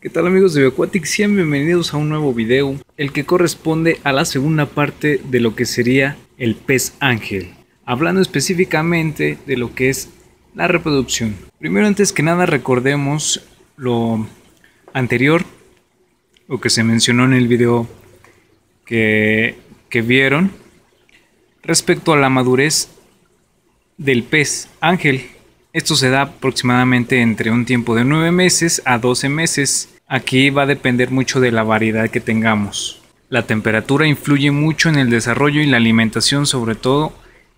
¿Qué tal amigos de Bioquatic? Sean bienvenidos a un nuevo video, el que corresponde a la segunda parte de lo que sería el pez ángel, hablando específicamente de lo que es la reproducción. Primero, antes que nada, recordemos lo anterior, lo que se mencionó en el video que, que vieron respecto a la madurez del pez ángel. Esto se da aproximadamente entre un tiempo de 9 meses a 12 meses. Aquí va a depender mucho de la variedad que tengamos. La temperatura influye mucho en el desarrollo y la alimentación sobre todo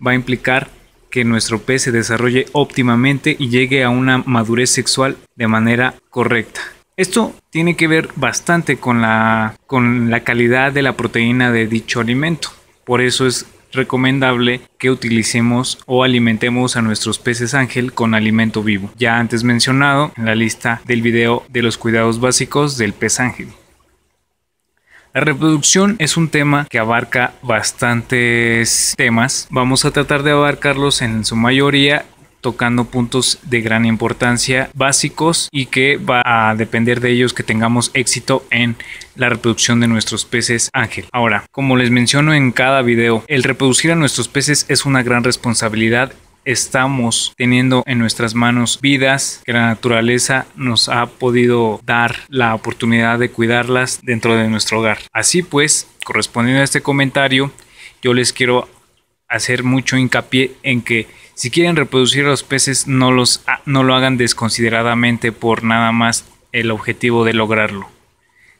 va a implicar que nuestro pez se desarrolle óptimamente y llegue a una madurez sexual de manera correcta. Esto tiene que ver bastante con la, con la calidad de la proteína de dicho alimento. Por eso es recomendable que utilicemos o alimentemos a nuestros peces ángel con alimento vivo, ya antes mencionado en la lista del video de los cuidados básicos del pez ángel. La reproducción es un tema que abarca bastantes temas. Vamos a tratar de abarcarlos en su mayoría tocando puntos de gran importancia básicos y que va a depender de ellos que tengamos éxito en la reproducción de nuestros peces ángel. Ahora, como les menciono en cada video, el reproducir a nuestros peces es una gran responsabilidad estamos teniendo en nuestras manos vidas que la naturaleza nos ha podido dar la oportunidad de cuidarlas dentro de nuestro hogar. Así pues, correspondiendo a este comentario, yo les quiero hacer mucho hincapié en que si quieren reproducir los peces no, los, no lo hagan desconsideradamente por nada más el objetivo de lograrlo.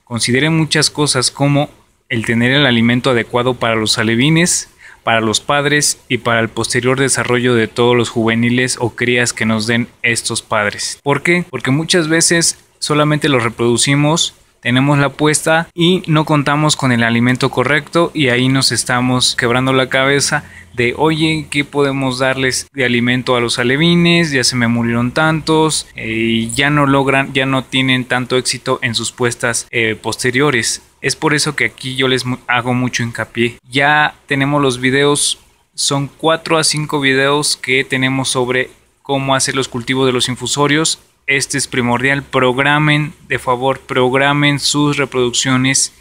Consideren muchas cosas como el tener el alimento adecuado para los alevines, para los padres y para el posterior desarrollo de todos los juveniles o crías que nos den estos padres. ¿Por qué? Porque muchas veces solamente los reproducimos tenemos la apuesta y no contamos con el alimento correcto y ahí nos estamos quebrando la cabeza de oye, ¿qué podemos darles de alimento a los alevines? Ya se me murieron tantos eh, y ya no logran, ya no tienen tanto éxito en sus puestas eh, posteriores. Es por eso que aquí yo les hago mucho hincapié. Ya tenemos los videos, son 4 a 5 videos que tenemos sobre cómo hacer los cultivos de los infusorios este es primordial, programen, de favor, programen sus reproducciones.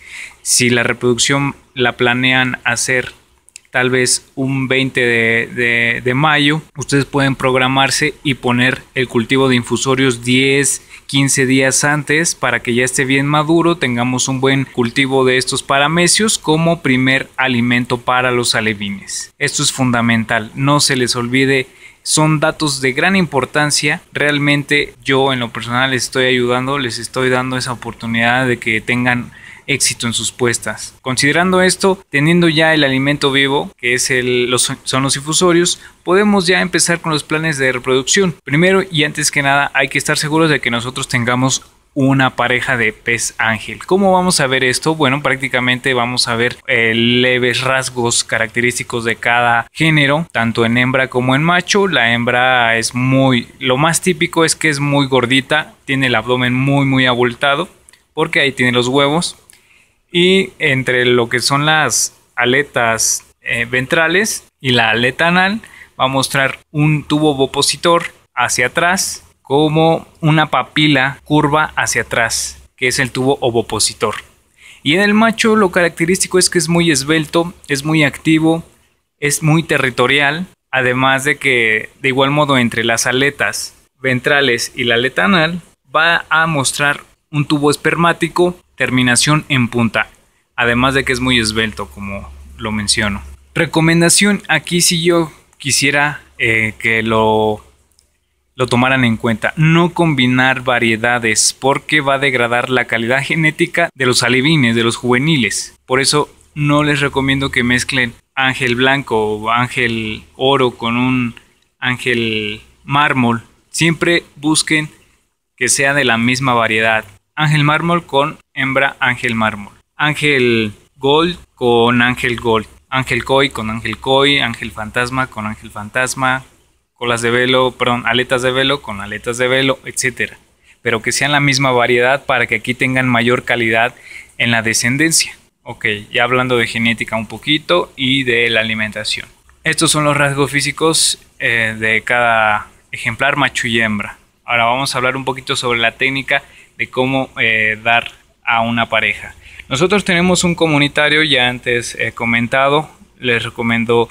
Si la reproducción la planean hacer tal vez un 20 de, de, mayo, ustedes pueden programarse y poner el cultivo de infusorios 10, 15 días antes para que ya esté bien maduro, tengamos un buen cultivo de estos paramecios como primer alimento para los alevines. Esto es fundamental, no se les olvide son datos de gran importancia. Realmente yo en lo personal les estoy ayudando, les estoy dando esa oportunidad de que tengan éxito en sus puestas. Considerando esto, teniendo ya el alimento vivo, que es el, los, son los infusorios, podemos ya empezar con los planes de reproducción. Primero y antes que nada, hay que estar seguros de que nosotros tengamos una pareja de pez ángel. ¿Cómo vamos a ver esto? Bueno, prácticamente vamos a ver eh, leves rasgos característicos de cada género, tanto en hembra como en macho. La hembra es muy, lo más típico es que es muy gordita, tiene el abdomen muy muy abultado, porque ahí tiene los huevos. Y entre lo que son las aletas eh, ventrales y la aleta anal va a mostrar un tubo opositor hacia atrás como una papila curva hacia atrás, que es el tubo ovopositor. Y en el macho lo característico es que es muy esbelto, es muy activo, es muy territorial, además de que de igual modo entre las aletas ventrales y la aleta anal va a mostrar un tubo espermático, terminación en punta, además de que es muy esbelto como lo menciono. Recomendación aquí si yo quisiera eh, que lo lo tomaran en cuenta. No combinar variedades porque va a degradar la calidad genética de los alevines, de los juveniles. Por eso no les recomiendo que mezclen ángel blanco o ángel oro con un ángel mármol. Siempre busquen que sea de la misma variedad. Ángel mármol con hembra ángel mármol. Ángel gold con ángel gold. Ángel koi con ángel koi. Ángel fantasma con ángel fantasma colas de velo, perdón, aletas de velo con aletas de velo, etcétera. Pero que sean la misma variedad para que aquí tengan mayor calidad en la descendencia. Ok, ya hablando de genética un poquito y de la alimentación. Estos son los rasgos físicos eh, de cada ejemplar macho y hembra. Ahora vamos a hablar un poquito sobre la técnica de cómo eh, dar a una pareja. Nosotros tenemos un comunitario, ya antes he comentado, les recomiendo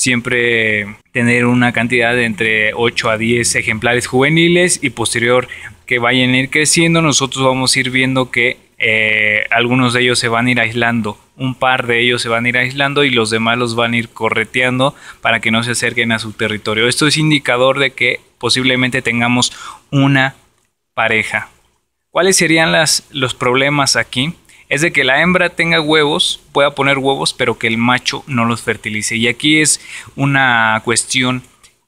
siempre tener una cantidad de entre 8 a 10 ejemplares juveniles y posterior que vayan a ir creciendo, nosotros vamos a ir viendo que eh, algunos de ellos se van a ir aislando, un par de ellos se van a ir aislando y los demás los van a ir correteando para que no se acerquen a su territorio. Esto es indicador de que posiblemente tengamos una pareja. ¿Cuáles serían las, los problemas aquí? Es de que la hembra tenga huevos, pueda poner huevos, pero que el macho no los fertilice. Y aquí es una cuestión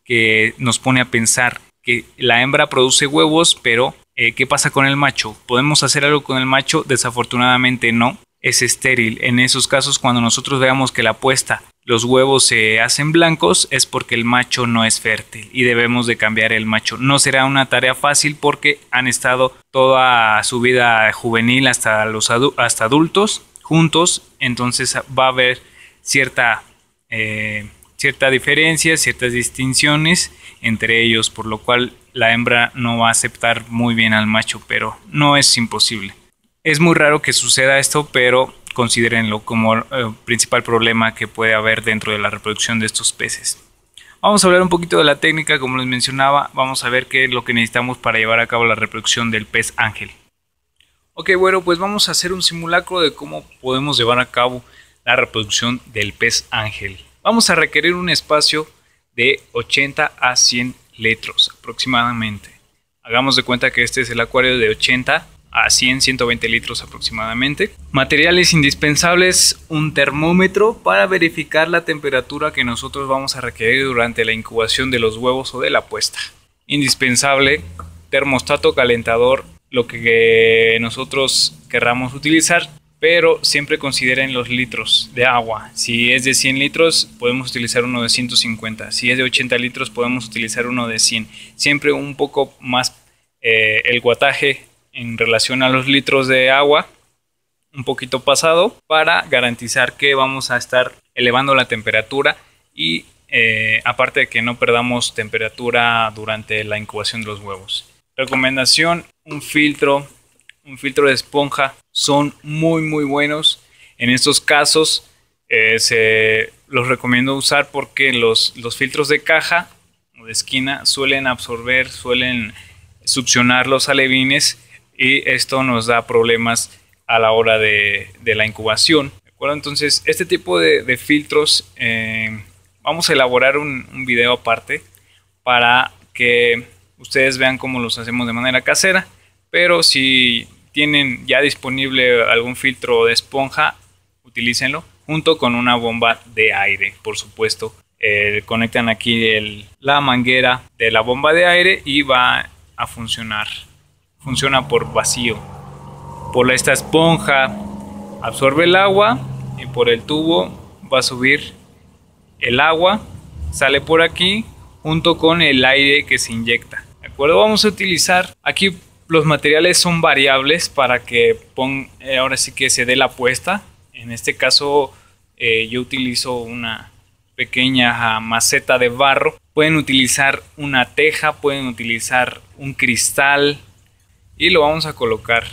que nos pone a pensar que la hembra produce huevos, pero eh, ¿qué pasa con el macho? ¿Podemos hacer algo con el macho? Desafortunadamente no. Es estéril. En esos casos, cuando nosotros veamos que la puesta los huevos se hacen blancos es porque el macho no es fértil y debemos de cambiar el macho. No será una tarea fácil porque han estado toda su vida juvenil hasta los hasta adultos juntos, entonces va a haber cierta eh, cierta diferencia, ciertas distinciones entre ellos, por lo cual la hembra no va a aceptar muy bien al macho, pero no es imposible. Es muy raro que suceda esto, pero considérenlo como el eh, principal problema que puede haber dentro de la reproducción de estos peces. Vamos a hablar un poquito de la técnica, como les mencionaba, vamos a ver qué es lo que necesitamos para llevar a cabo la reproducción del pez ángel. Ok, bueno, pues vamos a hacer un simulacro de cómo podemos llevar a cabo la reproducción del pez ángel. Vamos a requerir un espacio de 80 a 100 litros aproximadamente. Hagamos de cuenta que este es el acuario de 80 a 100, 120 litros aproximadamente. Materiales indispensables, un termómetro para verificar la temperatura que nosotros vamos a requerir durante la incubación de los huevos o de la puesta. Indispensable, termostato calentador, lo que nosotros querramos utilizar, pero siempre consideren los litros de agua. Si es de 100 litros, podemos utilizar uno de 150. Si es de 80 litros, podemos utilizar uno de 100. Siempre un poco más eh, el guataje en relación a los litros de agua un poquito pasado para garantizar que vamos a estar elevando la temperatura y eh, aparte de que no perdamos temperatura durante la incubación de los huevos. Recomendación, un filtro, un filtro de esponja son muy muy buenos. En estos casos eh, se los recomiendo usar porque los, los filtros de caja o de esquina suelen absorber, suelen succionar los alevines y esto nos da problemas a la hora de, la incubación. Entonces, este tipo de, filtros, eh, vamos a elaborar un, video aparte para que ustedes vean cómo los hacemos de manera casera, pero si tienen ya disponible algún filtro de esponja, utilícenlo junto con una bomba de aire, por supuesto. Eh, conectan aquí la manguera de la bomba de aire y va a funcionar funciona por vacío. Por esta esponja absorbe el agua y por el tubo va a subir el agua, sale por aquí junto con el aire que se inyecta. ¿De acuerdo? Vamos a utilizar aquí los materiales son variables para que pon, eh, ahora sí que se dé la puesta. En este caso eh, yo utilizo una pequeña maceta de barro. Pueden utilizar una teja, pueden utilizar un cristal, y lo vamos a colocar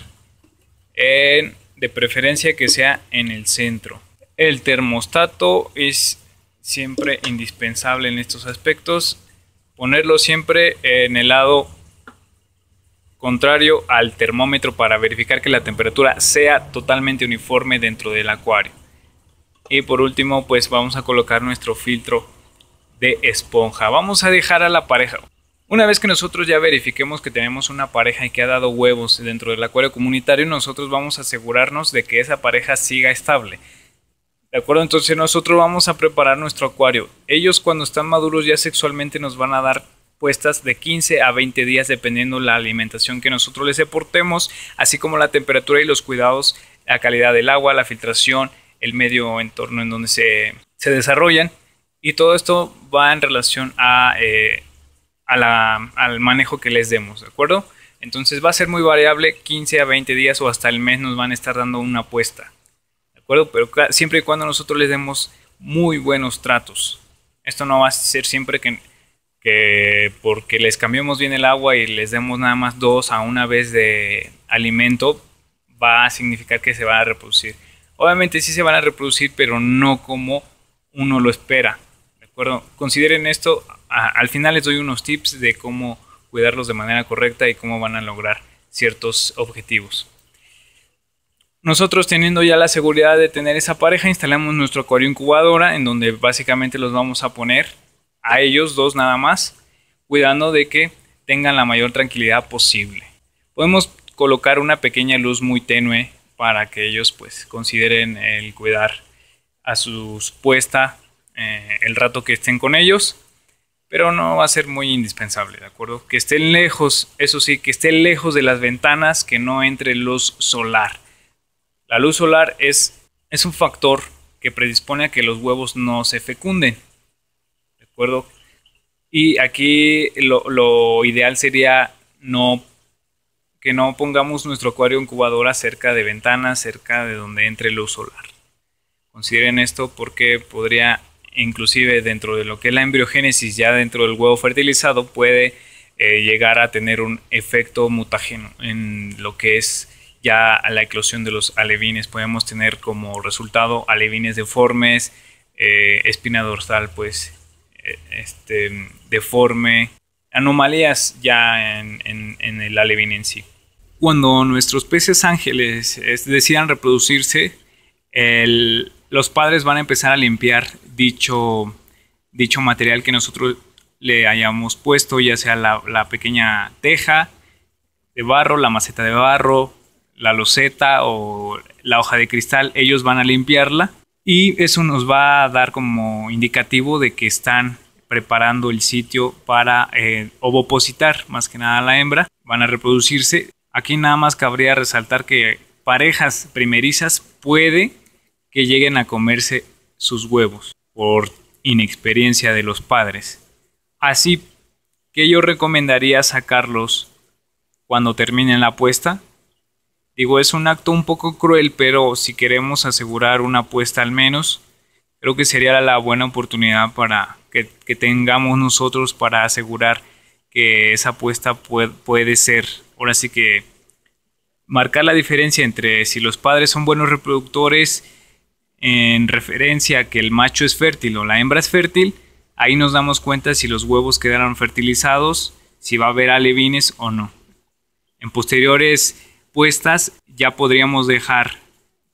en, de preferencia que sea en el centro. El termostato es siempre indispensable en estos aspectos. Ponerlo siempre en el lado contrario al termómetro para verificar que la temperatura sea totalmente uniforme dentro del acuario. Y por último, pues vamos a colocar nuestro filtro de esponja. Vamos a dejar a la pareja una vez que nosotros ya verifiquemos que tenemos una pareja y que ha dado huevos dentro del acuario comunitario, nosotros vamos a asegurarnos de que esa pareja siga estable. ¿De acuerdo? Entonces nosotros vamos a preparar nuestro acuario. Ellos cuando están maduros ya sexualmente nos van a dar puestas de 15 a 20 días dependiendo la alimentación que nosotros les aportemos, así como la temperatura y los cuidados, la calidad del agua, la filtración, el medio entorno en donde se, desarrollan. Y todo esto va en relación a... Eh, al manejo que les demos, ¿de acuerdo? Entonces va a ser muy variable, 15 a 20 días o hasta el mes nos van a estar dando una apuesta, ¿de acuerdo? Pero siempre y cuando nosotros les demos muy buenos tratos. Esto no va a ser siempre que que porque les cambiemos bien el agua y les demos nada más dos a una vez de alimento, va a significar que se van a reproducir. Obviamente sí se van a reproducir, pero no como uno lo espera. ¿De acuerdo? Consideren esto. Al final les doy unos tips de cómo cuidarlos de manera correcta y cómo van a lograr ciertos objetivos. Nosotros teniendo ya la seguridad de tener esa pareja, instalamos nuestro acuario incubadora en donde básicamente los vamos a poner a ellos dos nada más, cuidando de que tengan la mayor tranquilidad posible. Podemos colocar una pequeña luz muy tenue para que ellos pues consideren el cuidar a su puesta eh, el rato que estén con ellos pero no va a ser muy indispensable, ¿de acuerdo? Que estén lejos, eso sí, que estén lejos de las ventanas, que no entre luz solar. La luz solar es, es un factor que predispone a que los huevos no se fecunden. ¿De acuerdo? Y aquí lo, ideal sería no que no pongamos nuestro acuario incubadora cerca de ventanas, cerca de donde entre luz solar. Consideren esto porque podría, inclusive dentro de lo que es la embriogénesis, ya dentro del huevo fertilizado, puede eh, llegar a tener un efecto mutágeno en lo que es ya la eclosión de los alevines. Podemos tener como resultado alevines deformes, eh, espina dorsal pues eh, este, deforme, anomalías ya en, el alevín en sí. Cuando nuestros peces ángeles decidan reproducirse, los padres van a empezar a limpiar dicho, dicho material que nosotros le hayamos puesto, ya sea la pequeña teja de barro, la maceta de barro, la loseta o la hoja de cristal, ellos van a limpiarla y eso nos va a dar como indicativo de que están preparando el sitio para eh, ovopositar, más que nada la hembra, van a reproducirse. Aquí nada más cabría resaltar que parejas primerizas puede que lleguen a comerse sus huevos por inexperiencia de los padres. Así que yo recomendaría sacarlos cuando terminen la puesta Digo, es un acto un poco cruel, pero si queremos asegurar una apuesta al menos, creo que sería la buena oportunidad para que, tengamos nosotros para asegurar que esa apuesta puede, puede ser, ahora sí que marcar la diferencia entre si los padres son buenos reproductores en referencia a que el macho es fértil o la hembra es fértil, ahí nos damos cuenta si los huevos quedaron fertilizados, si va a haber alevines o no. En posteriores puestas, ya podríamos dejar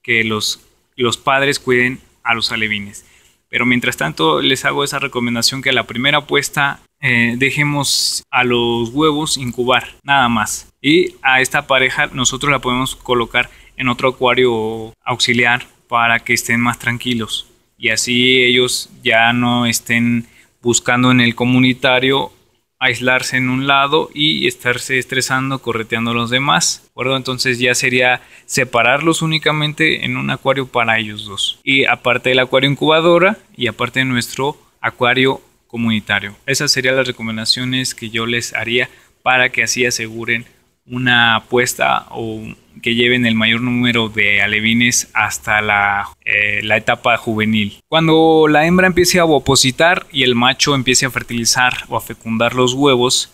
que los, los padres cuiden a los alevines. Pero mientras tanto les hago esa recomendación que a la primera puesta eh, dejemos a los huevos incubar, nada más. Y a esta pareja nosotros la podemos colocar en otro acuario auxiliar para que estén más tranquilos. Y así ellos ya no estén buscando en el comunitario aislarse en un lado y estarse estresando, correteando a los demás. ¿de acuerdo? Entonces ya sería separarlos únicamente en un acuario para ellos dos. Y aparte del acuario incubadora y aparte de nuestro acuario comunitario. Esas serían las recomendaciones que yo les haría para que así aseguren una apuesta o que lleven el mayor número de alevines hasta la, eh, la, etapa juvenil. Cuando la hembra empiece a opositar y el macho empiece a fertilizar o a fecundar los huevos,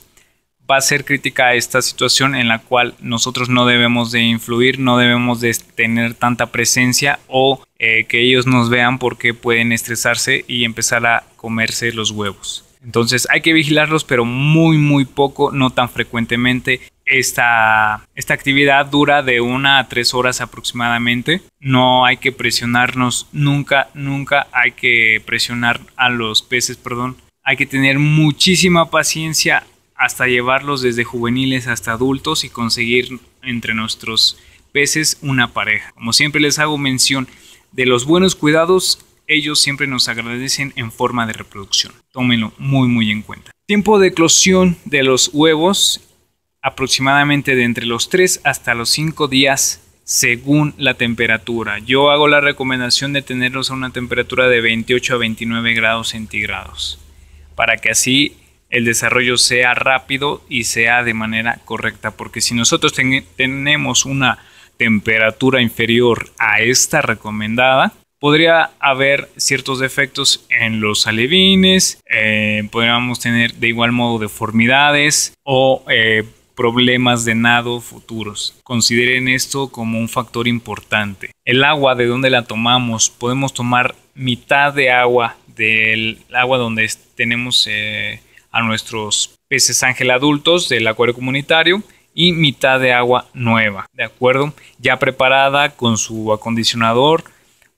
va a ser crítica esta situación en la cual nosotros no debemos de influir, no debemos de tener tanta presencia o eh, que ellos nos vean porque pueden estresarse y empezar a comerse los huevos. Entonces hay que vigilarlos, pero muy, muy poco, no tan frecuentemente esta, esta actividad dura de una a tres horas aproximadamente. No hay que presionarnos nunca, nunca hay que presionar a los peces, perdón. Hay que tener muchísima paciencia hasta llevarlos desde juveniles hasta adultos y conseguir entre nuestros peces una pareja. Como siempre les hago mención de los buenos cuidados, ellos siempre nos agradecen en forma de reproducción. Tómenlo muy muy en cuenta. Tiempo de eclosión de los huevos aproximadamente de entre los 3 hasta los 5 días según la temperatura. Yo hago la recomendación de tenerlos a una temperatura de 28 a 29 grados centígrados para que así el desarrollo sea rápido y sea de manera correcta. Porque si nosotros tenemos una temperatura inferior a esta recomendada, podría haber ciertos defectos en los alevines, eh, podríamos tener de igual modo deformidades o eh, problemas de nado futuros. Consideren esto como un factor importante. El agua, de donde la tomamos, podemos tomar mitad de agua del agua donde tenemos eh, a nuestros peces ángel adultos del acuario comunitario y mitad de agua nueva, ¿de acuerdo? Ya preparada con su acondicionador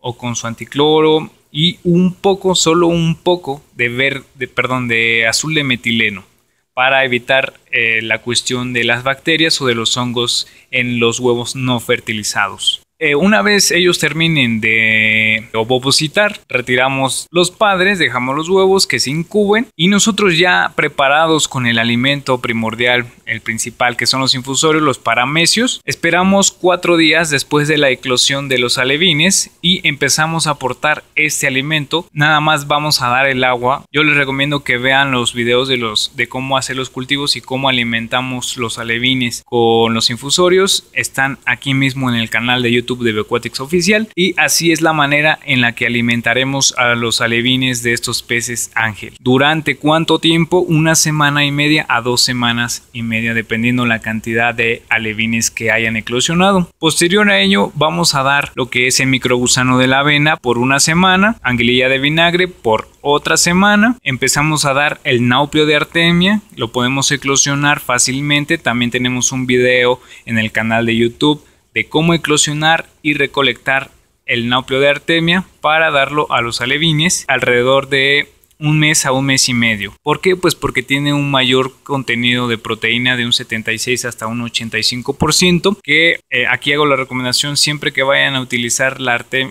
o con su anticloro y un poco, solo un poco de verde, perdón, de azul de metileno para evitar eh, la cuestión de las bacterias o de los hongos en los huevos no fertilizados. Eh, una vez ellos terminen de ovopositar, retiramos los padres, dejamos los huevos que se incuben y nosotros ya preparados con el alimento primordial, el principal que son los infusorios, los paramecios, esperamos cuatro días después de la eclosión de los alevines y empezamos a aportar este alimento. Nada más vamos a dar el agua. Yo les recomiendo que vean los videos de los de cómo hacer los cultivos y cómo alimentamos los alevines con los infusorios. Están aquí mismo en el canal de YouTube de Bequatics Oficial y así es la manera en la que alimentaremos a los alevines de estos peces ángel. ¿Durante cuánto tiempo? Una semana y media a dos semanas y media dependiendo la cantidad de alevines que hayan eclosionado. Posterior a ello vamos a dar lo que es el microgusano de la avena por una semana, anguililla de vinagre por otra semana empezamos a dar el nauplio de artemia, lo podemos eclosionar fácilmente, también tenemos un video en el canal de YouTube de cómo eclosionar y recolectar el nauplio de artemia para darlo a los alevines alrededor de un mes a un mes y medio. ¿Por qué? Pues porque tiene un mayor contenido de proteína de un 76 hasta un 85%, que eh, aquí hago la recomendación siempre que vayan a utilizar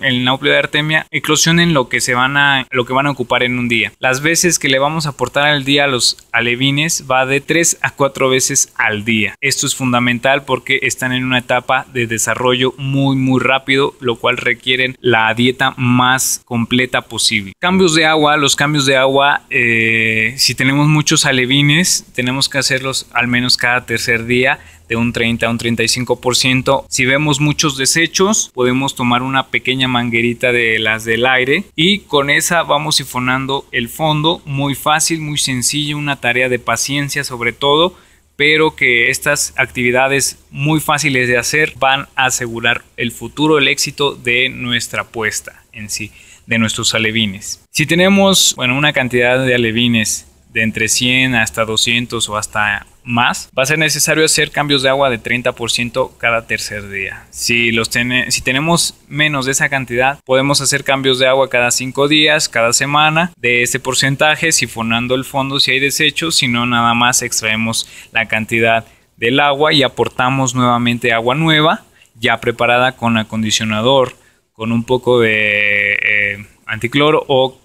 el nauplio de artemia, eclosionen lo que se van a lo que van a ocupar en un día. Las veces que le vamos a aportar al día a los alevines va de 3 a 4 veces al día. Esto es fundamental porque están en una etapa de desarrollo muy muy rápido, lo cual requieren la dieta más completa posible. Cambios de agua, los cambios de agua, eh, si tenemos muchos alevines, tenemos que hacerlos al menos cada tercer día de un 30 a un 35%. Si vemos muchos desechos, podemos tomar una pequeña manguerita de las del aire y con esa vamos sifonando el fondo. Muy fácil, muy sencillo, una tarea de paciencia sobre todo pero que estas actividades muy fáciles de hacer van a asegurar el futuro, el éxito de nuestra apuesta en sí de nuestros alevines. Si tenemos, bueno, una cantidad de alevines de entre 100 hasta 200 o hasta más, va a ser necesario hacer cambios de agua de 30% cada tercer día. Si, los si tenemos menos de esa cantidad, podemos hacer cambios de agua cada 5 días, cada semana, de ese porcentaje, sifonando el fondo si hay desechos, si no, nada más extraemos la cantidad del agua y aportamos nuevamente agua nueva, ya preparada con acondicionador, con un poco de eh, anticloro o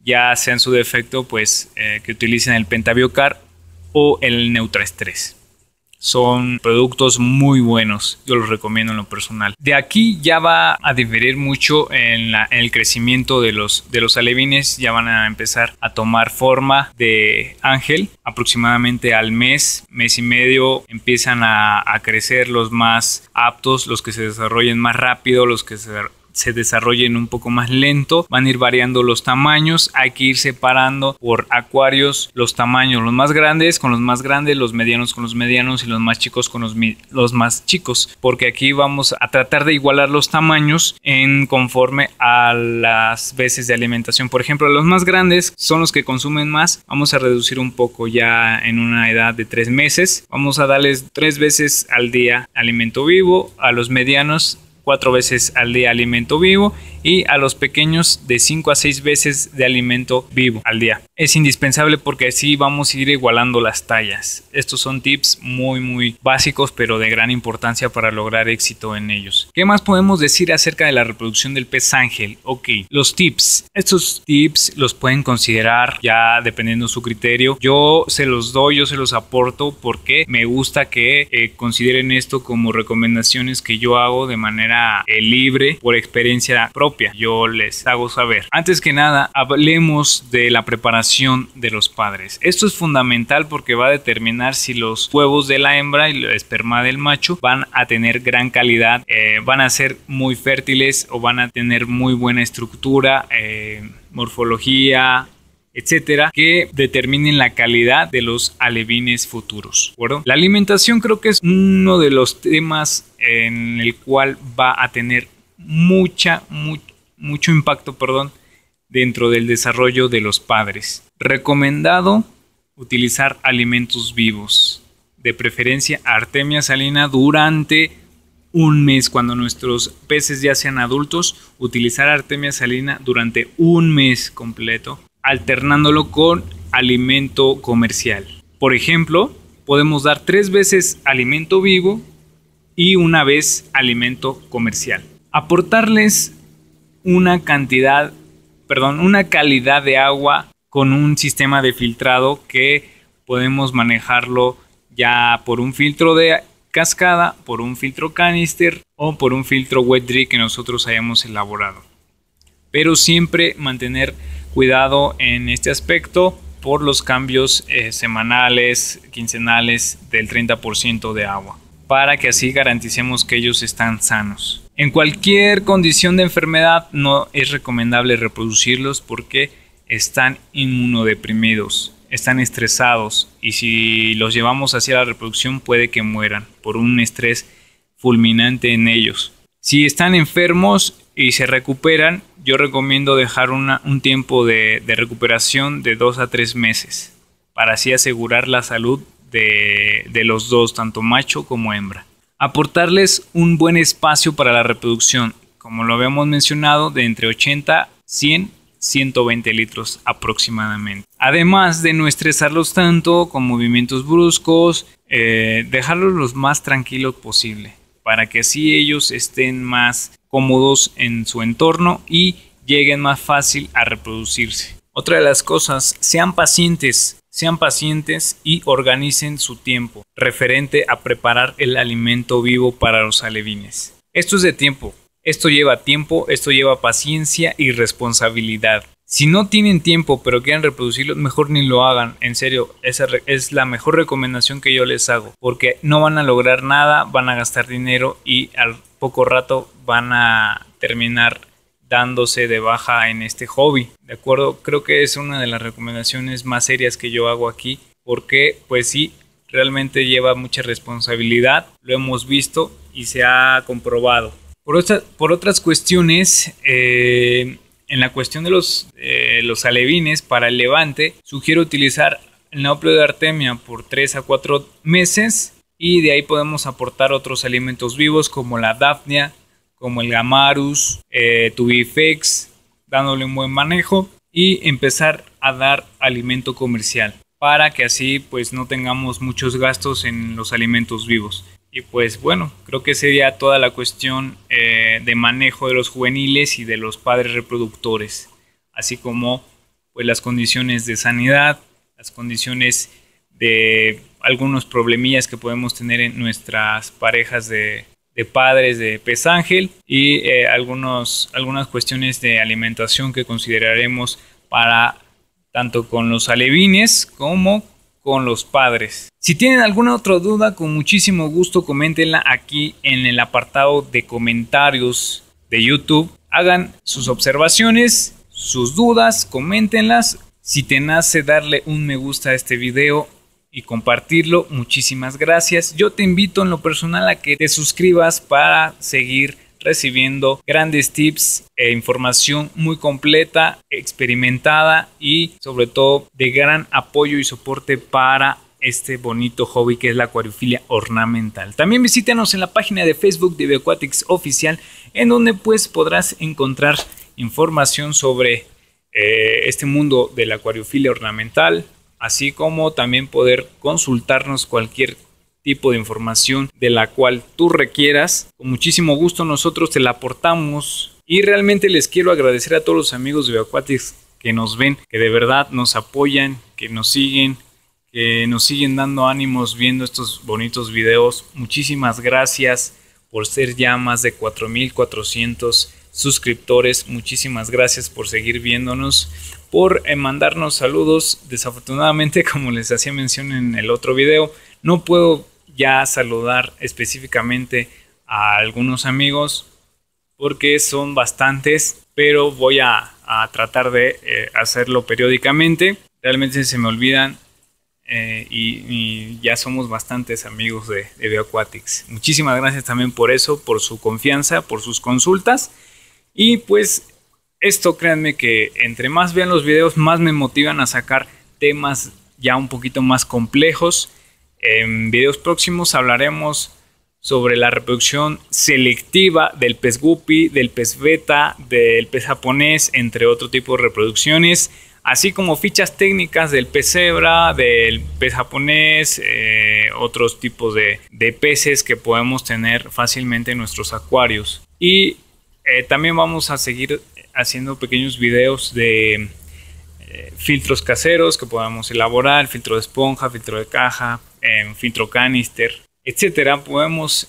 ya sea en su defecto pues eh, que utilicen el pentabiocar o el neutraestrés. Son productos muy buenos, yo los recomiendo en lo personal. De aquí ya va a diferir mucho en, el crecimiento de los, de los alevines, ya van a empezar a tomar forma de ángel. Aproximadamente al mes, mes y medio empiezan a, a crecer los más aptos, los que se desarrollen más rápido, los que se se desarrollen un poco más lento, van a ir variando los tamaños, hay que ir separando por acuarios los tamaños, los más grandes con los más grandes, los medianos con los medianos y los más chicos con los, más chicos, porque aquí vamos a tratar de igualar los tamaños en conforme a las veces de alimentación. Por ejemplo, los más grandes son los que consumen más, vamos a reducir un poco ya en una edad de tres meses, vamos a darles tres veces al día alimento vivo, a los medianos cuatro veces al día alimento vivo y a los pequeños de 5 a 6 veces de alimento vivo al día. Es indispensable porque así vamos a ir igualando las tallas. Estos son tips muy muy básicos pero de gran importancia para lograr éxito en ellos. ¿Qué más podemos decir acerca de la reproducción del pez ángel? Ok, los tips. Estos tips los pueden considerar ya dependiendo de su criterio. Yo se los doy, yo se los aporto porque me gusta que eh, consideren esto como recomendaciones que yo hago de manera eh, libre por experiencia propia Yo les hago saber. Antes que nada, hablemos de la preparación de los padres. Esto es fundamental porque va a determinar si los huevos de la hembra y el esperma del macho van a tener gran calidad, eh, van a ser muy fértiles o van a tener muy buena estructura, eh, morfología, etcétera, que determinen la calidad de los alevines futuros. La alimentación creo que es uno de los temas en el cual va a tener mucha, mucho impacto, perdón, dentro del desarrollo de los padres. Recomendado utilizar alimentos vivos, de preferencia artemia salina durante un mes cuando nuestros peces ya sean adultos, utilizar artemia salina durante un mes completo alternándolo con alimento comercial. Por ejemplo, podemos dar tres veces alimento vivo y una vez alimento comercial. Aportarles una cantidad, perdón, una calidad de agua con un sistema de filtrado que podemos manejarlo ya por un filtro de cascada, por un filtro canister o por un filtro wet drip que nosotros hayamos elaborado. Pero siempre mantener cuidado en este aspecto por los cambios eh, semanales, quincenales del 30% de agua, para que así garanticemos que ellos están sanos. En cualquier condición de enfermedad no es recomendable reproducirlos porque están inmunodeprimidos, están estresados y si los llevamos hacia la reproducción puede que mueran por un estrés fulminante en ellos. Si están enfermos y se recuperan, yo recomiendo dejar un tiempo de, recuperación de dos a tres meses para así asegurar la salud de, de los dos, tanto macho como hembra. Aportarles un buen espacio para la reproducción, como lo habíamos mencionado, de entre 80, 100 120 litros aproximadamente. Además de no estresarlos tanto con movimientos bruscos, eh, dejarlos lo más tranquilos posible para que así ellos estén más cómodos en su entorno y lleguen más fácil a reproducirse. Otra de las cosas, sean pacientes, sean pacientes y organicen su tiempo referente a preparar el alimento vivo para los alevines. Esto es de tiempo, esto lleva tiempo, esto lleva paciencia y responsabilidad. Si no tienen tiempo pero quieren reproducirlo, mejor ni lo hagan. En serio, esa es la mejor recomendación que yo les hago. Porque no van a lograr nada, van a gastar dinero y al poco rato van a terminar dándose de baja en este hobby. ¿De acuerdo? Creo que es una de las recomendaciones más serias que yo hago aquí. Porque, pues sí, realmente lleva mucha responsabilidad. Lo hemos visto y se ha comprobado. Por, por otras cuestiones, eh, en la cuestión de los, eh, los alevines para el levante, sugiero utilizar el nauplio de artemia por 3 a 4 meses y de ahí podemos aportar otros alimentos vivos como la daphnia, como el gamarus, eh, tubifex, dándole un buen manejo y empezar a dar alimento comercial para que así pues no tengamos muchos gastos en los alimentos vivos. Y pues bueno, creo que sería toda la cuestión eh, de manejo de los juveniles y de los padres reproductores, así como pues las condiciones de sanidad, las condiciones de algunos problemillas que podemos tener en nuestras parejas de, padres de pez ángel y eh, algunos, algunas cuestiones de alimentación que consideraremos para tanto con los alevines como con los padres. Si tienen alguna otra duda, con muchísimo gusto coméntenla aquí en el apartado de comentarios de YouTube. Hagan sus observaciones, sus dudas, coméntenlas. Si te nace darle un me gusta a este video y compartirlo, muchísimas gracias. Yo te invito en lo personal a que te suscribas para seguir recibiendo grandes tips e información muy completa, experimentada y sobre todo de gran apoyo y soporte para este bonito hobby que es la acuariofilia ornamental. También visítanos en la página de Facebook de Bioaquatics Oficial en donde pues podrás encontrar información sobre eh, este mundo de la acuariofilia ornamental, así como también poder consultarnos cualquier tipo de información de la cual tú requieras. Con muchísimo gusto nosotros te la aportamos y realmente les quiero agradecer a todos los amigos de Bioaquatics que nos ven, que de verdad nos apoyan, que nos siguen, que nos siguen dando ánimos viendo estos bonitos videos. Muchísimas gracias por ser ya más de 4400 suscriptores. Muchísimas gracias por seguir viéndonos, por eh, mandarnos saludos. Desafortunadamente, como les hacía mención en el otro video, no puedo ya saludar específicamente a algunos amigos porque son bastantes, pero voy a, tratar de eh, hacerlo periódicamente. Realmente se me olvidan eh, y, ya somos bastantes amigos de, de Bioaquatics. Muchísimas gracias también por eso, por su confianza, por sus consultas. Y pues esto créanme que entre más vean los videos, más me motivan a sacar temas ya un poquito más complejos. En videos próximos hablaremos sobre la reproducción selectiva del pez guppy, del pez beta, del pez japonés, entre otro tipo de reproducciones así como fichas técnicas del pez cebra, del pez japonés, eh, otros tipos de, peces que podemos tener fácilmente en nuestros acuarios. Y eh, también vamos a seguir haciendo pequeños videos de eh, filtros caseros que podamos elaborar, filtro de esponja, filtro de caja, filtro canister, etcétera. Podemos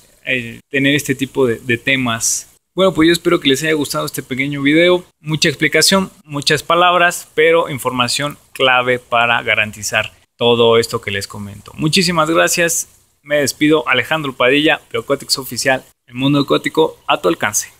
tener este tipo de temas bueno, pues yo espero que les haya gustado este pequeño video. Mucha explicación, muchas palabras, pero información clave para garantizar todo esto que les comento. Muchísimas gracias. Me despido. Alejandro Padilla, Biocotics Oficial. El mundo acuático a tu alcance.